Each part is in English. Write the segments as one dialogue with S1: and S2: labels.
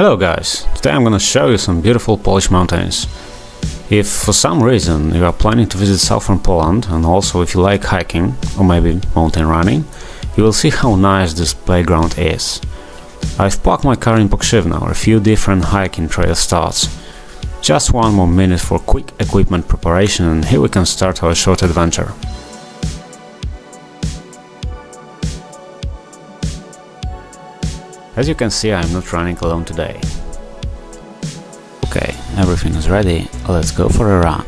S1: Hello guys, today I'm gonna show you some beautiful Polish mountains. If for some reason you are planning to visit southern Poland and also if you like hiking or maybe mountain running, you will see how nice this playground is. I've parked my car in Pokrzywna where a few different hiking trail starts. Just one more minute for quick equipment preparation and here we can start our short adventure. As you can see I'm not running alone today. Okay, everything is ready, let's go for a run.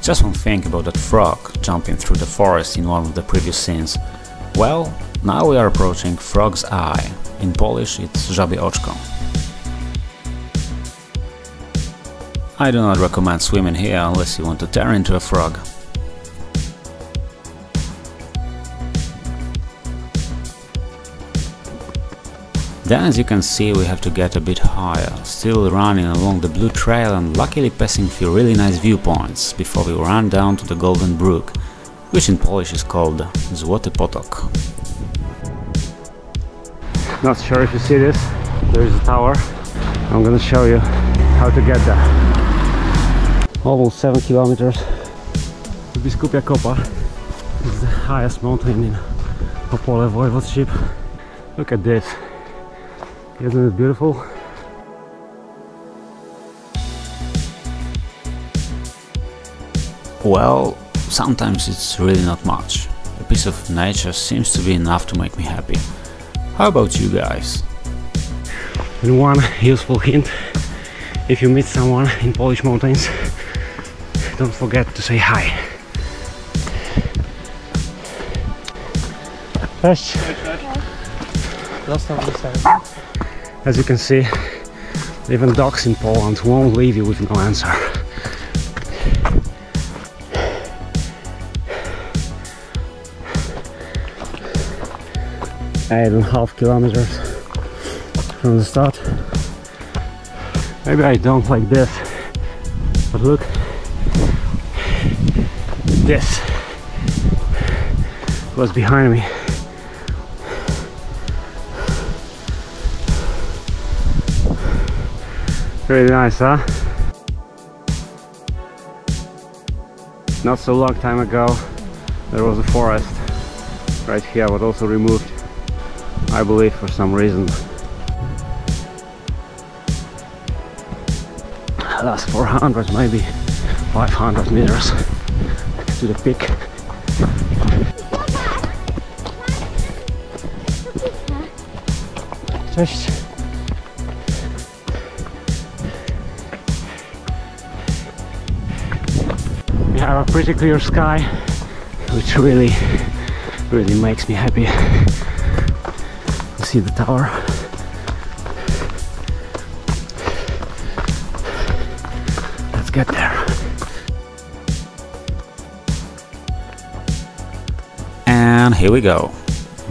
S1: Just one thing about that frog jumping through the forest in one of the previous scenes. Well, now we are approaching Frog's Eye. In Polish it's Żabie Oczko. I do not recommend swimming here unless you want to turn into a frog. Then as you can see we have to get a bit higher, still running along the blue trail and luckily passing few really nice viewpoints before we run down to the Golden Brook, which in Polish is called Złoty Potok. Not sure if you see this, there is a tower, I'm gonna show you how to get there. Almost 7 kilometers to Biskupia Kopa. This is the highest mountain in Opole Voivodeship. Look at this. Isn't it beautiful? Well, sometimes it's really not much. A piece of nature seems to be enough to make me happy. How about you guys? And one useful hint, if you meet someone in Polish mountains, don't forget to say hi. Cześć. As you can see, even dogs in Poland won't leave you with no answer. Eight and a half kilometers from the start. Maybe I don't like this, but look, this was behind me. Really nice, huh? Not so long time ago there was a forest right here but also removed I believe for some reason last 400 maybe 500 meters to the peak Cześć have a pretty clear sky which really really makes me happy. See the tower. Let's get there. And here we go.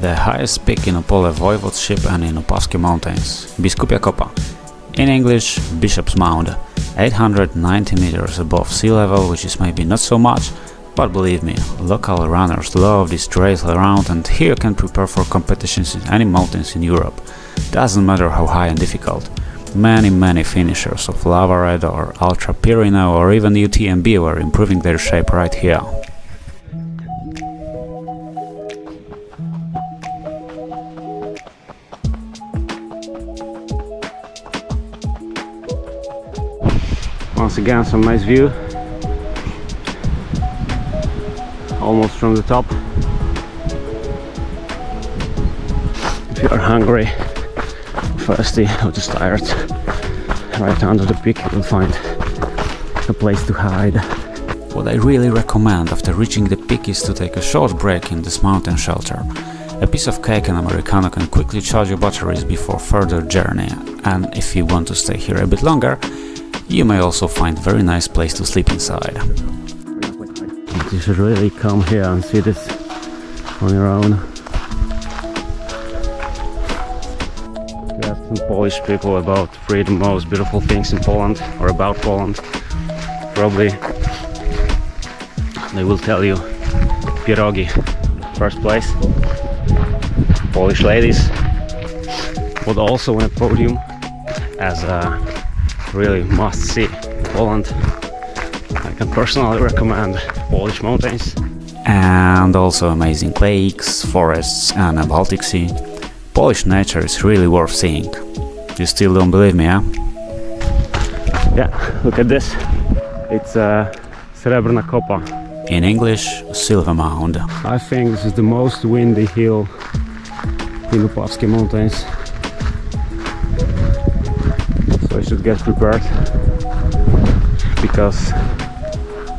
S1: The highest peak in Opole Voivodeship and in Opawskie Mountains, Biskupia Kopa, in English Bishop's Mound, 890 meters above sea level, which is maybe not so much, but believe me, local runners love this trail around and here can prepare for competitions in any mountains in Europe. Doesn't matter how high and difficult. Many many finishers of Lavaredo or Ultra Pyrenees or even UTMB were improving their shape right here. Once again some nice view. Almost from the top. If you are hungry thirsty or just tired right under the peak you will find a place to hide. What I really recommend after reaching the peak is to take a short break in this mountain shelter. A piece of cake and americano can quickly charge your batteries before further journey. And if you want to stay here a bit longer you may also find a very nice place to sleep inside. You should really come here and see this on your own. You ask some Polish people about three the most beautiful things in Poland or about Poland. Probably they will tell you pierogi. First place. Polish ladies. But also on a podium as a really must see Poland. I can personally recommend Polish mountains. And also amazing lakes, forests and a Baltic Sea. Polish nature is really worth seeing. You still don't believe me, huh? Yeah, look at this. It's uh, Srebrna Kopa.
S2: In English, Silver Mound.
S1: I think this is the most windy hill in the Opawskie Mountains. Should get prepared because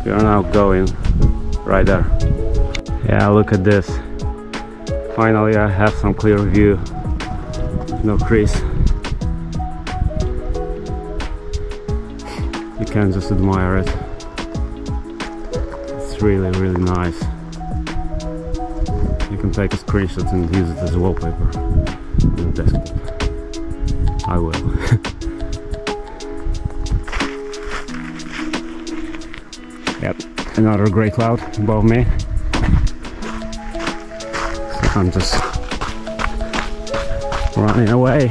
S1: we are now going right there. Yeah, look at this. Finally I have some clear view. No crease. You can just admire it. It's really, really nice. You can take a screenshot and use it as a wallpaper on the desktop. I will. yep, another grey cloud above me. I'm just running away.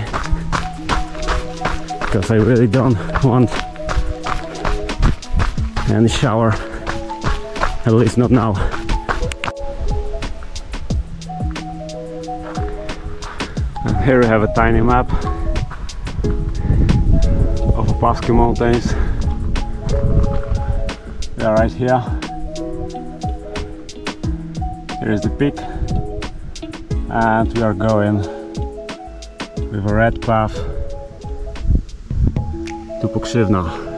S1: Because I really don't want any shower. At least not now. And here we have a tiny map of the Opawskie Mountains they are right here. Here is the peak. And we are going with a red path to Pokrzywna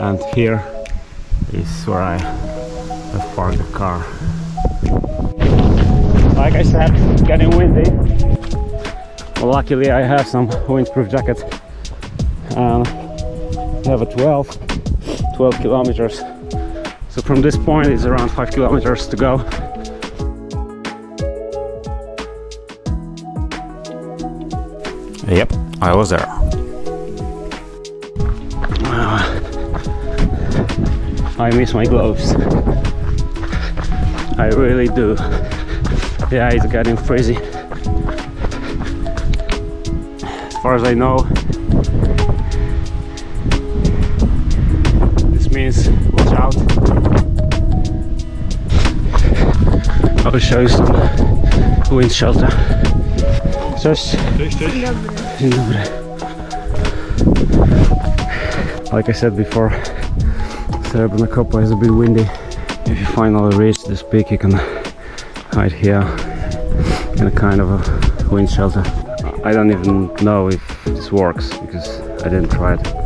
S1: and here is where I have parked the car. Like I said getting windy. Well, luckily I have some windproof jacket and I have a 12 12 kilometers so from this point it's around 5 kilometers to go
S2: Yep, I was there.
S1: I miss my gloves. I really do. Yeah, it's getting crazy. As far as I know, means watch out. I will show you some wind shelter. Cześć.
S3: Cześć, cześć.
S1: Dzień dobry. Like I said before, Srebrna Kopa is a bit windy. If you finally reach this peak, you can hide here in a kind of a wind shelter. I don't even know if this works because I didn't try it.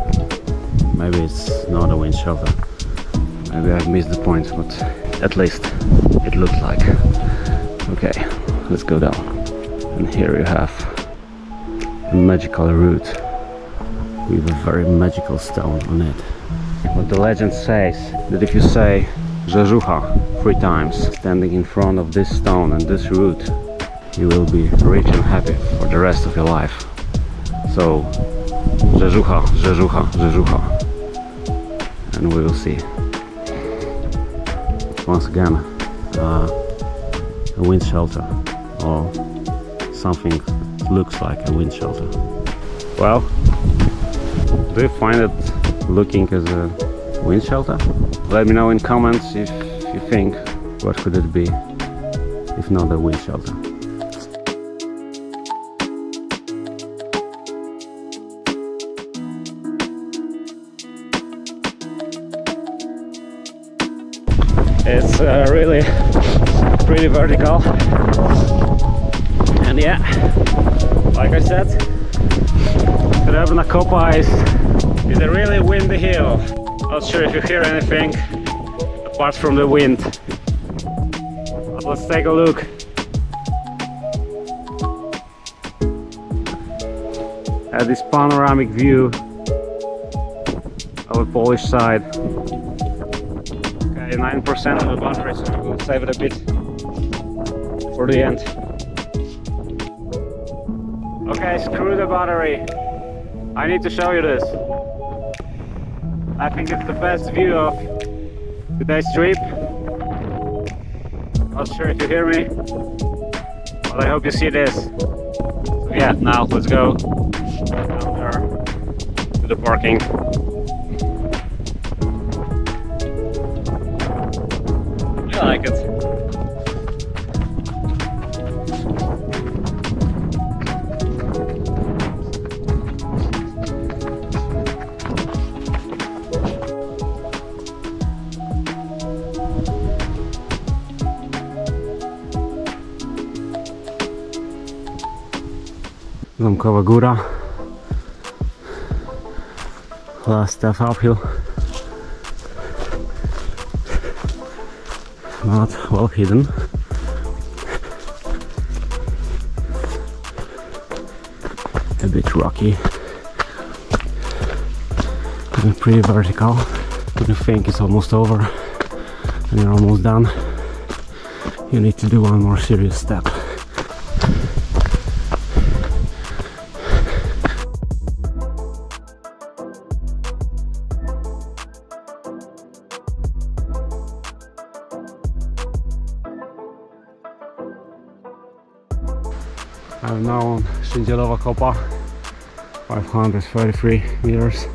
S1: Maybe it's not a wind shelter. Maybe I've missed the point, but at least it looked like. Okay, let's go down. And here you have a magical root with a very magical stone on it. But the legend says that if you say Rzeżucha three times, standing in front of this stone and this root you will be rich and happy for the rest of your life. So, Rzeżucha, Rzeżucha, Rzeżucha. And we will see. Once again, uh, a wind shelter or something looks like a wind shelter. Well, do you find it looking as a wind shelter? Let me know in comments if you think what could it be if not a wind shelter. Uh, really pretty vertical. And yeah like I said Srebrna Kopa is, is a really windy hill. Not sure if you hear anything apart from the wind. But let's take a look. At this panoramic view of the Polish side okay 9% of the battery so we'll save it a bit for the end Okay, screw the battery. I need to show you this. I think it's the best view of today's trip. Not sure if you hear me, but I hope you see this. So yeah, now let's go down there to the parking. Zamkowa Góra. Last step uphill. Not well hidden. A bit rocky. And pretty vertical. When you think it's almost over and you're almost done, you need to do one more serious step. On Shinjelova Kopa, 533 meters.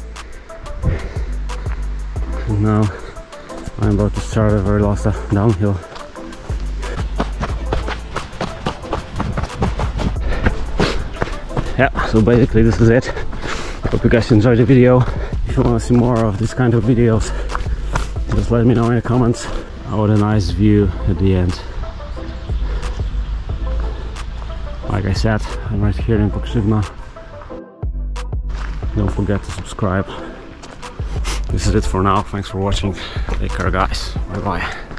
S1: And now I'm about to start a very last uh, downhill. Yeah, so basically this is it. Hope you guys enjoyed the video. If you want to see more of this kind of videos, just let me know in the comments. Oh, what a nice view at the end. Like I said, I'm right here in Pokrzywna. Don't forget to subscribe. This is it for now. Thanks for watching. Take care guys. Bye bye.